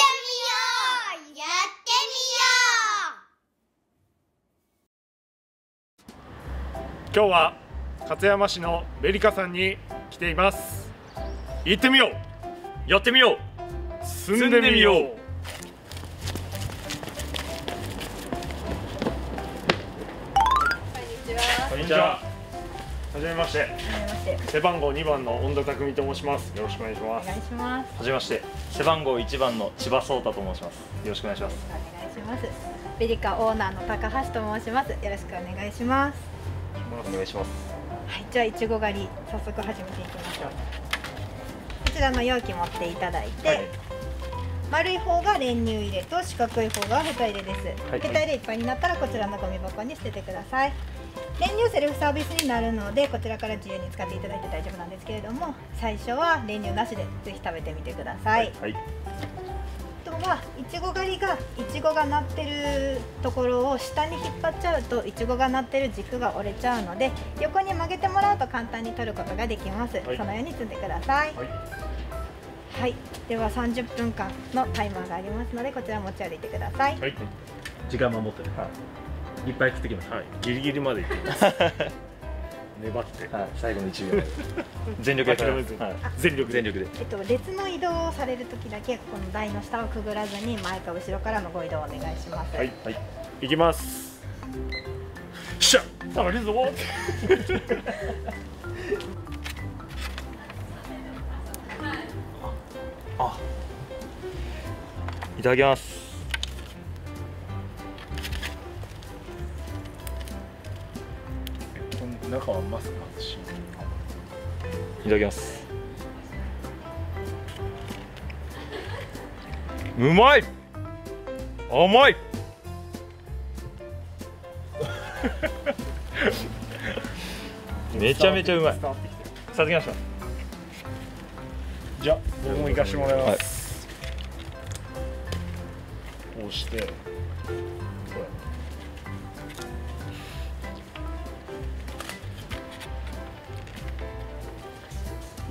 みよう。やってみよう。今日は勝山市のベリカさんに来ています。行ってみよう。やってみよう。住んでみよう。こんにちは。はじめましてはじめまして。背番号2番の恩田匠と申しますよろしくお願いしまお願いすします。はじめまして背番号1番の千葉壮太と申しますよろしくお願いしますお願いします。ベリカオーナーの高橋と申します。よろしくお願いします。お願いしますはい、じゃあいちご狩り早速始めていきましょう。こちらの容器持っていただいて、はい丸い方が練乳入れと四角い方がヘタ入れです。はいヘタ入れいっぱいになったらこちらのゴミ箱に捨ててください。練乳セルフサービスになるのでこちらから自由に使っていただいて大丈夫なんですけれども最初は練乳なしでぜひ食べてみてください。はいあとはいちご狩りがいちごがなってるところを下に引っ張っちゃうといちごがなってる軸が折れちゃうので横に曲げてもらうと簡単に取ることができます、はい。そのように積んでください。はい。はい。では30分間のタイマーがありますのでこちら持ち歩いてください。はい、時間守ってるいっぱい食ってきます。はい、ギリギリまで行ってきます。粘って。はい。最後の1秒。全力で。はい。全力で。全力で。えっと、列の移動をされるときだけこの台の下をくぐらずに前か後ろからのご移動をお願いします、はい。はい。行きます。しゃありぞ あ。いただきます中はマスク外しいただきます。うまい。甘い。めちゃめちゃうまい。伝わってきてましたじゃあ僕も行かしてもらいます、こうして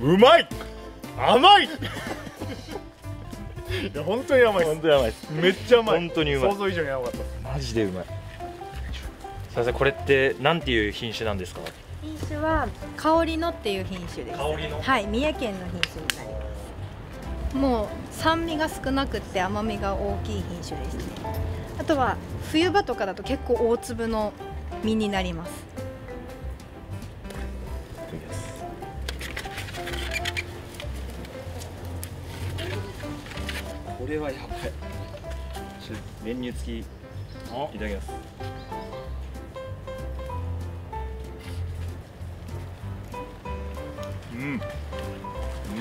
うまい。甘い。いや本当に甘い本当に甘いめっちゃ甘い。本当にうまい。想像以上に甘かったマジでうまい。すいませんこれってなんていう品種なんですか？品種は香りのっていう品種です。香りの？はい三重県の品種になります。もう酸味が少なくって甘みが大きい品種ですね。あとは冬場とかだと結構大粒の実になりますこれはやばい。練乳付きいただきます。うん。う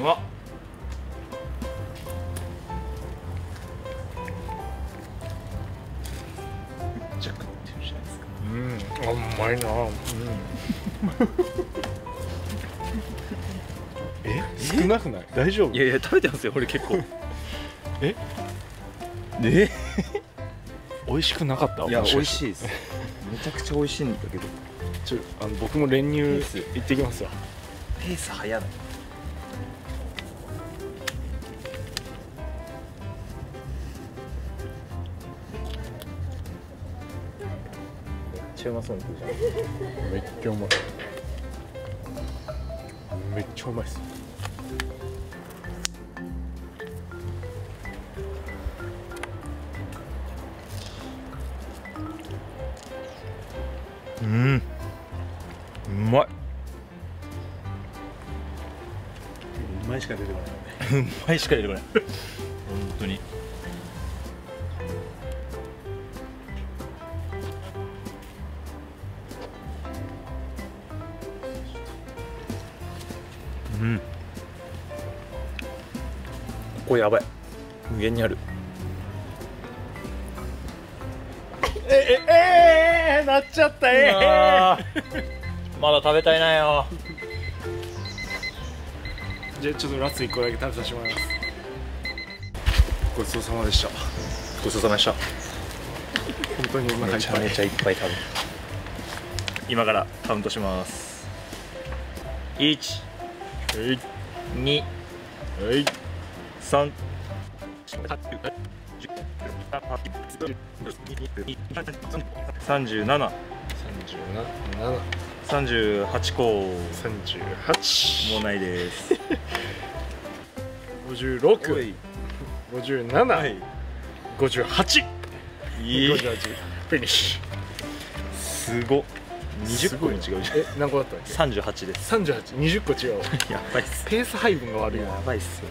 まっめっちゃ食ってるじゃないですか。うん。甘いな。うん。え？少なくない？大丈夫？いやいや食べてますよ俺結構え？え？美味しくなかった？いや美味しいです。めちゃくちゃ美味しいんだけど。ちょあの僕も練乳いいっす行ってきますわ。ペース早ない。めっちゃうまそうに食うじゃんめっちゃうまい。めっちゃうまいっすうん。うまい。うまいしか出てこない。よ ねうまいしか出てこない。本当に。うん。ここやばい。無限にある。ええええなっちゃったえあー。まだ食べたいなよ。じゃあちょっとラスト1個だけ食べさせてもらいます。ごちそうさまでした。ごちそうさまでした。本当にお腹いめっぱいちゃめちゃいっぱい食べる今からカウントします。1はい2はい。3三。十七、三十八。個38もうないです。56 57、はい。58いい。58フィニッシュすごっ。二十個も違うじゃん。え何個だったっけ三十八。です。3820個違うやばいっす。ペース配分が悪いやばいっすよ。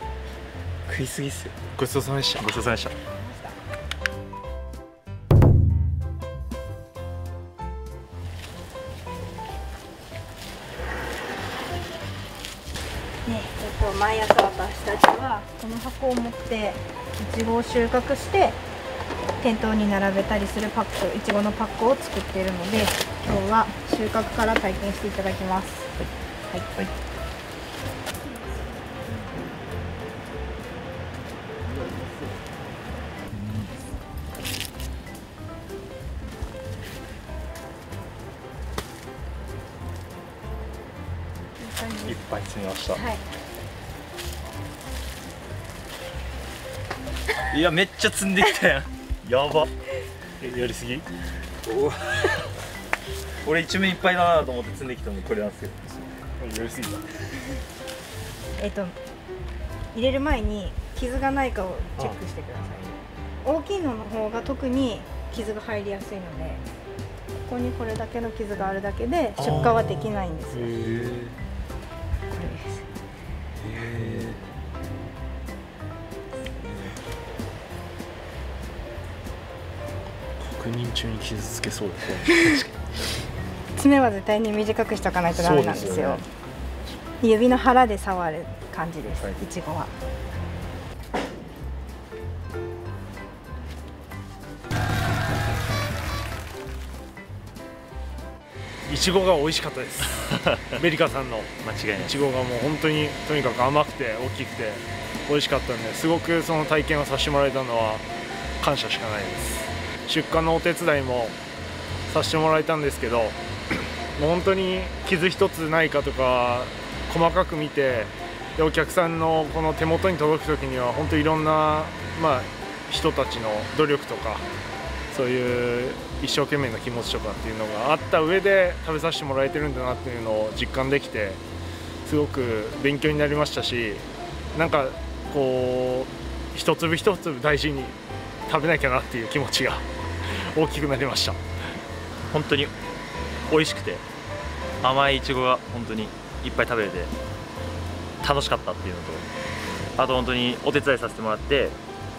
食いすぎっすよ。ごちそうさまでしたごちそうさまでした。えっと、毎朝私たちはこの箱を持っていちごを収穫して店頭に並べたりするパックいちごのパックを作っているので今日は収穫から体験していただきます。はい、はい。いっぱい詰めました。はい。いやめっちゃ積んできたやん。やば。えやりすぎ？俺一面いっぱいだなと思って積んできたのこれなんですけど。やりすぎた。えっと入れる前に傷がないかをチェックしてください。大きいのの方が特に傷が入りやすいのでここにこれだけの傷があるだけで出荷はできないんですよ確認中に傷つけそうだ爪は絶対に短くしとかないとダメなんですよ。そうですよね指の腹で触る感じです、はい。い、ちごは。いちごが美味しかったです。メリカさんの。間違いない。いちごがもう本当にとにかく甘くて大きくて美味しかったんですごくその体験をさせてもらえたのは感謝しかないです出荷のお手伝いもさせてもらえたんですけど 本当に傷一つないかとか細かく見てでお客さんのこの手元に届く時には本当いろんな、まあ、人たちの努力とかそういう一生懸命な気持ちとかっていうのがあった上で食べさせてもらえてるんだなっていうのを実感できてすごく勉強になりましたしなんかこう一粒一粒大事に食べなきゃなっていう気持ちが大きくなりました本当に美味しくて甘いいちごが本当にいっぱい食べれて楽しかったっていうのとあと本当にお手伝いさせてもらって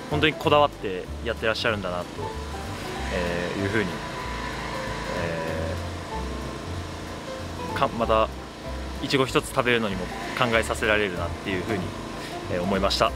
本当にこだわってやってらっしゃるんだなと、えいうふうに、えーまたいちご一つ食べるのにも考えさせられるなっていうふうに、え思いました。